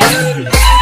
Hey.